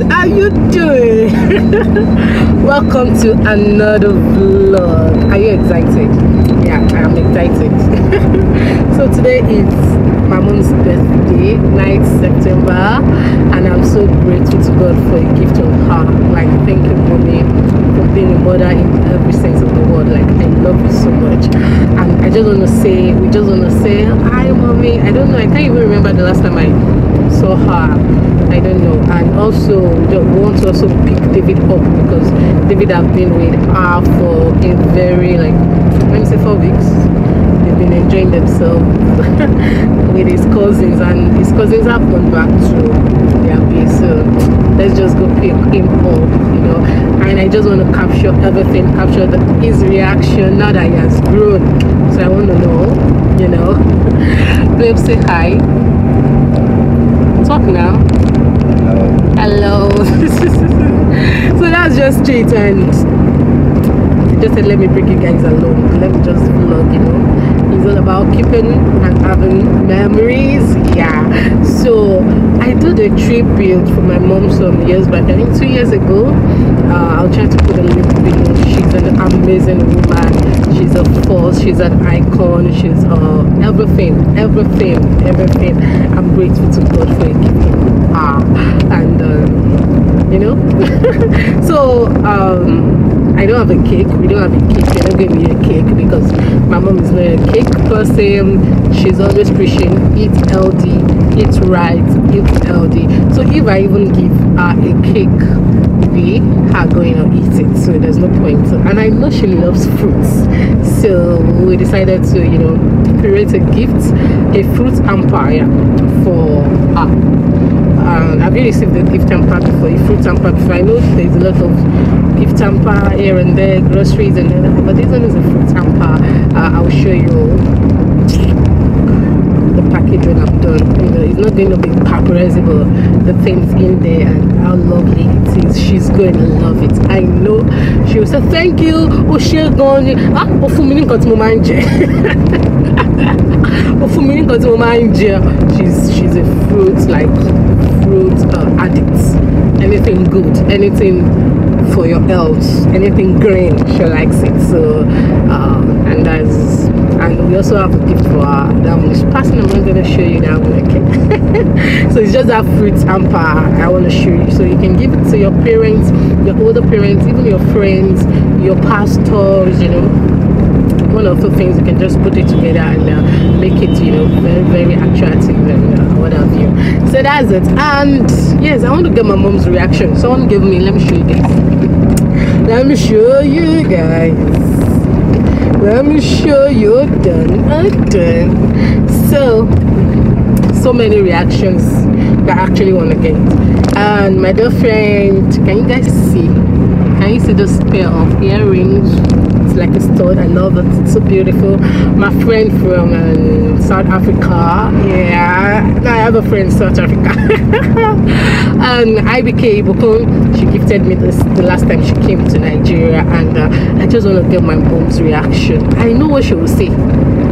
guys how you doing? Welcome to another vlog. Are you excited? Yeah i am excited. So today is my mom's birthday 9th september and i'm so grateful to god for a gift of her. Like thank you mommy for being a mother in every sense of the word. Like i love you so much. And i just want to say we just want to say hi mommy. I don't know i can't even remember the last time i saw her I don't know. And also, want to also pick David up because David have been with her for a very like let me say four weeks. They've been enjoying themselves with his cousins, and his cousins have gone back to their base. So let's just go pick him up, you know. And I just want to capture everything, capture the, his reaction now that he has grown. So I want to know, you know. Babe, say hi. Talk now hello. So that's just it and just said let me bring you guys along. Let me just vlog you know. It's all about keeping and having memories yeah. So i did a tribute for my mom some years back. I think two years ago. Uh, i'll try to put a link video she's an amazing woman. She's a force. She's an icon. She's uh everything everything everything. I'm grateful to god for gift ah and um, you know? So um, I don't have a cake. We don't have a cake. They're not giving me a cake because my mom is not a cake person she's always preaching eat healthy eat right eat healthy. So if I even give her a cake we are going to eat it. So there's no point. And I know she loves fruits. So we decided to you know create a gift a fruit empire for her um, have you received the gift hamper before. A fruit hamper before i know there's a lot of gift hamper here and there groceries and everything but this one is a fruit hamper. Uh, i'll show you the package when i'm done. You know it's not going to be paparazzible the things in there and how lovely it is. She's going to love it. I know. She will say thank you. She gone ah got my mind she's she's a fruit like uh, addicts. Anything good anything for your health anything green she likes it. So uh, and that's and we also have a gift for her that one is i'm not going to show you that one okay so it's just that fruit hamper i want to show you. So you can give it to your parents your older parents even your friends your pastors you know one of the things you can just put it together and uh, make it you know very very attractive and uh, what have you. So that's it. And yes i want to get my mom's reaction. Someone give me let me show you guys. Let me show you guys. Let me show you. Done I done so so many reactions that I actually want to get. And my dear friend can you guys see? Can you see this pair of earrings it's like a stud i love it. It's so beautiful. My friend from um, south africa. Yeah. I have a friend south africa. And ibk Ibukun, she gifted me this the last time she came to nigeria. And uh, i just want to get my mom's reaction. I know what she will say.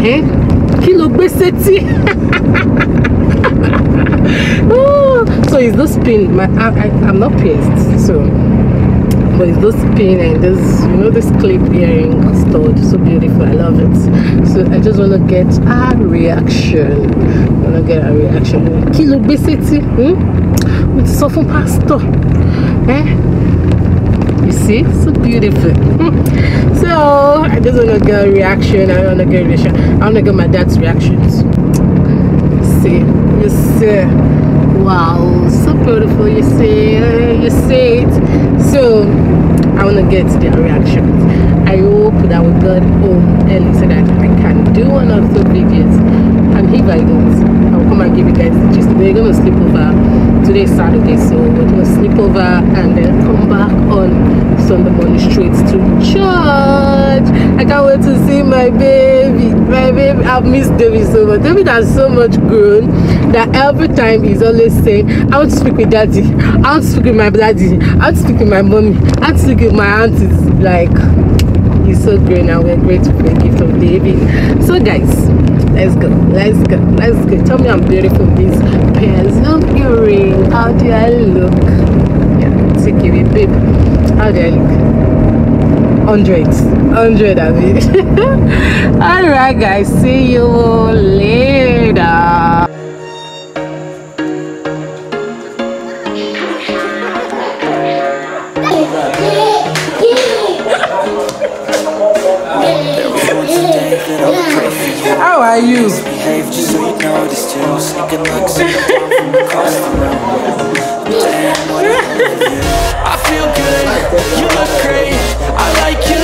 Eh? Kilo beseti so is this pin my I, I, i'm not pissed so but it's this pin and this you know this clip earring stud so beautiful i love it. So i just want to get a reaction. Want to get a reaction. Kilo basicity hmm? with soften pastor eh? You see? So beautiful. So i just want to get a reaction. I want to get a reaction. I want to get my dad's reactions. See? You see wow so beautiful you see uh, you see it so I want to get their reactions. I hope that we got home early so that I can do one of the videos. And if I don't, I'll come and give you guys the. We're gonna sleep over. Today Saturday, so we're gonna sleep over and then come back on Sunday morning straight to church. I can't wait to see my baby. My baby, I've missed David so much. David has so much grown that every time he's always saying, I want to speak with daddy, I want to speak with my daddy, I want to speak with my mommy, I want to speak with my aunties. Like, he's so great now. We're grateful for the gift of David. So, guys, let's go, let's go, let's go. Tell me I'm beautiful these pairs of earring. How do I look? take away babe how do i look hundred hundred i mean all right guys see you later how are you? Behave just so you notice too Sneaking looks across the room Damn, what I feel good, you look great. I like you,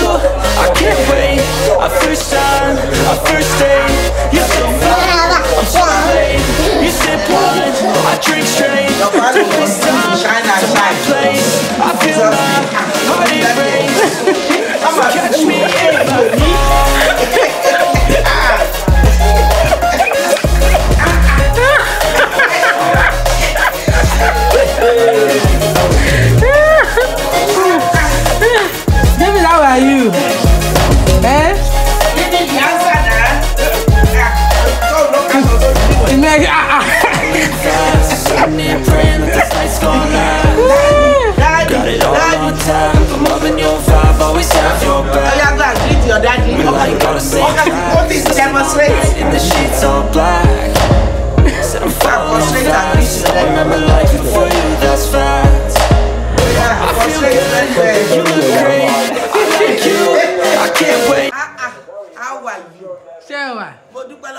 I can't wait. A first time, a first date. You're so fine, I'm so late. You sip wine, I drink straight. Don't waste time to my place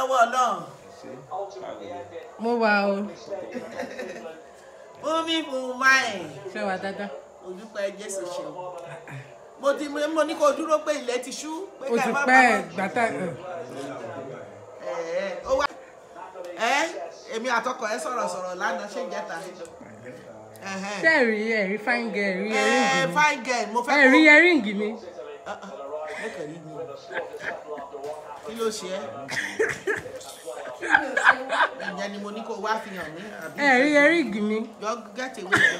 lọ́wọ́ Ọlọ́run. Mo wà o. Fún mi fún máì. Ṣé ẹ wà dáadáa? Mo dúpẹ́ Jésù ṣeun. Mo ti mo ní kó dúró pé ilẹ̀ ti ṣú. O ti pẹ́ gbàtà. Ẹ́ èmi àtọkọ ẹ sọ̀rọ̀ sọ̀rọ̀ lánàá ṣé ń jẹ́ta. Ẹ̀hẹ́n. Ṣé ẹ̀rí ẹ̀rí fine girl ẹ̀rí Ẹ̀ẹ́ ẹ̀ríǹgì mi? fine girl mo fẹ́ kó. Ẹ̀rí ẹ̀ríǹgì mi. Yìí ni. Kí ló ṣe ẹ́? Ìyẹn ni mo ní kó wá fi hàn mí. àbí? Ẹ̀rí ẹ̀ríǹgì mi. Yọ gẹ́tì ìjọba.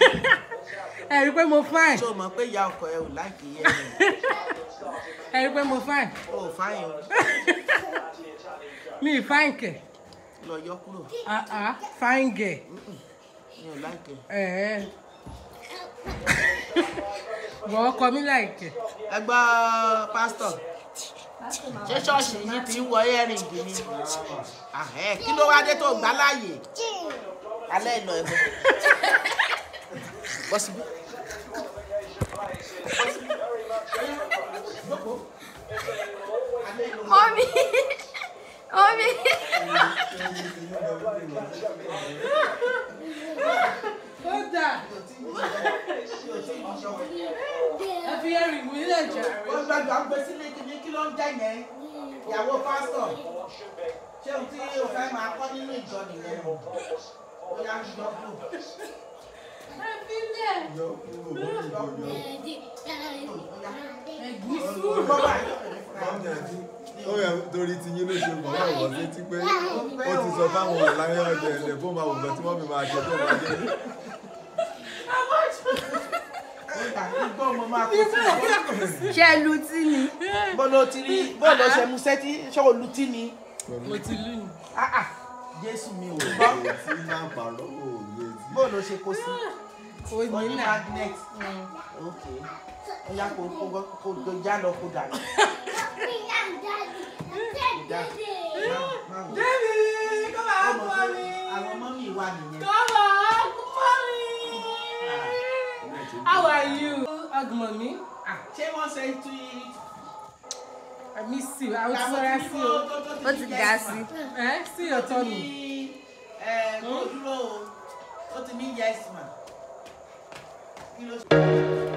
Ẹ̀rí pé mo fine. Ṣé o mọ̀ pé ìyá ọkọ ẹ ò láìkì yẹn? Ẹ̀rí pé mo fine. O ò fáyìn o. Mi ì fine kẹ̀. Lọ yọ kúrò. Ah ah fine girl. Mi ò. Ẹ̀ẹ́. Wọ́n ọkọ mi láìkẹ̀. ẹ gbọ́ pásítọ̀ ṣé ṣọ́ọ̀ṣì yìí ti ń wọ ẹ́rìngì ni Àhẹ́, kí ló wá dé tó gbá láàyè alẹ́ ìlọ ẹ̀bọ bọ́ síbí. Mommy. Mommy. Kódà. Ẹ fi ẹ̀ríǹgì mi lẹ̀ jà. wọ́n gbàgbọ́ gbé sílé kí ni kí ló ń jẹ́ yẹn? Ìyàwó pásítọ̀. Ṣé ohun tí o fẹ́ máa kọ́ nínú ìjọ nìyẹn? Ó yá yọ kúrò. Ẹ fi lẹ̀. yọ kúrò. Ó yá Ẹ̀gbìn sùúrù. gbọ́ báyìí ọkùnrin fúnra ẹ̀. ó yẹ torí ti yín ló ṣe mọ̀ wá wọ̀ létí pé ó ti sọ fáwọn ọ̀láyé ọ̀dẹ̀ ẹ̀lẹ̀ bó máa wò gbọ́ tí wọ́n fi máa ṣe tó máa jẹ́ igbó mo máa kó sí. ṣé ẹ lutí ni. bọ́ọ̀lù ti rí bọ́ọ̀lù ọ̀sẹ̀ musẹ́tí ṣé o lutí ni. mo ti lù ní. Ah, ah, jésù mi ò gbọ́. bọ́ọ̀lù ṣe kó sí. o ní magnet. ok ọya kò kò kò já lọ kó dà. Dẹ́bi kọ́ máa ń mi. Àwọn mọ́mí wa nìyẹn. How are you? Hug mommy. Ah, ṣé wọ́n ṣe tú I miss you. I was sorry see you. Ó ti ga sí. Eh? See your tummy. ẹ kó dúró o ó ti ní yes ma. Kí ló ṣe?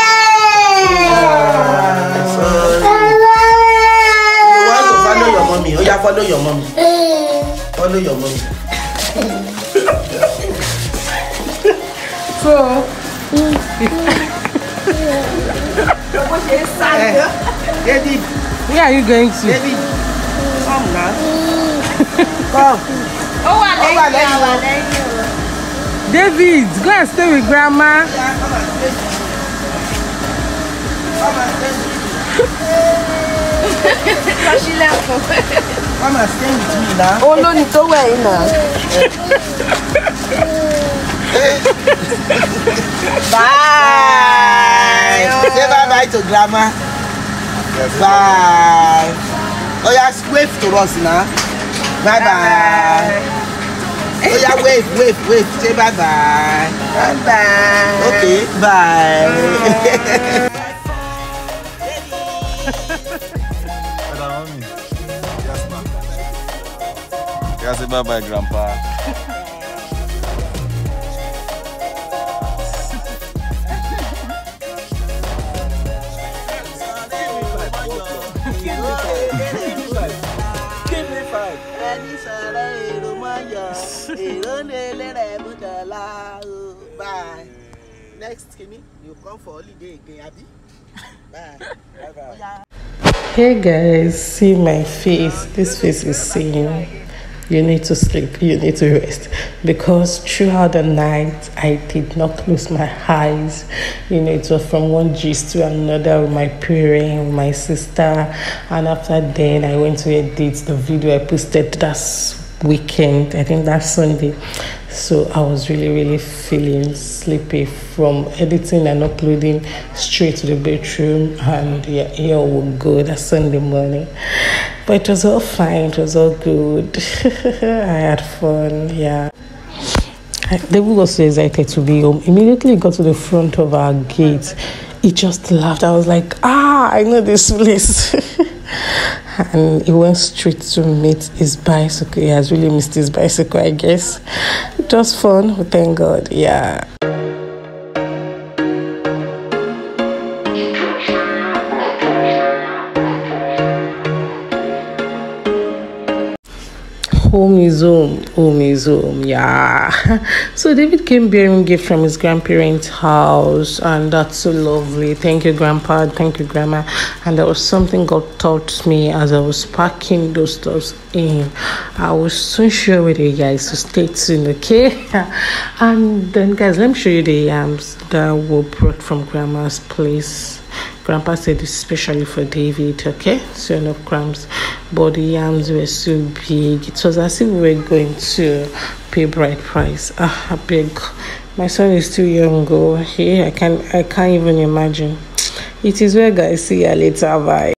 follow your mommy? Ó yá follow your mommy follow your mommy. So, bó ṣe ń sá Eh, yọ. David where are you going to? David come na come ó wà Ó wà lẹ́yìn lẹ́yìn àwà wọn. lẹ́yìn o. David, go and stay with grandma. Yeah, come and stay come and stay lọ sílẹ̀kùn. come and stay with me na. olóni tó wẹ̀ yìí nà. Bye. Say bye bye to grandma. Bye. Oh yeah, wave to us now. Bye bye. Oh yeah, wave, wave, wave. Say bye bye. Bye bye. Okay, bye. Yeah, say bye bye, grandpa. Bye. Next kini, you come for holiday again, abi? Bye. Bye bye. Hey guys, see my face. This face is saying you need to sleep, you need to rest. Because throughout the night, I did not close my eyes. You know, it was from one gist to another with my parent, with my sister. And after then, I went to edit the video I posted that weekend, I think that Sunday. So I was really, really feeling sleepy from editing and uploading straight to the bedroom. And yeah, here we go that Sunday morning. But it was all fine, it was all good. I had fun, yeah. David was so excited to be home. Immediately got to the front of our gate. He just laughed. I was like, ah, I know this place. and he went straight to meet his bicycle. He has really missed his bicycle, I guess. Just fun. Thank God. Yeah. Home is home. Home is home. Yeah. So David came bearing gift from his grandparents' house, and that's so lovely. Thank you, Grandpa. Thank you, Grandma. And there was something God taught me as I was packing those stuffs in. I was so sure with you guys so stay tuned, okay? and then, guys, let me show you the um, yams that were brought from Grandma's place. Grandpa said it's especially for David, okay? So no crumbs. But the yams were so big. It was as if we were going to pay bright price. Ah, big. My son is too young, go. Here, I can't I can't even imagine. It is where guys see you later. Bye.